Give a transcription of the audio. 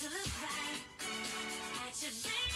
to look right at your.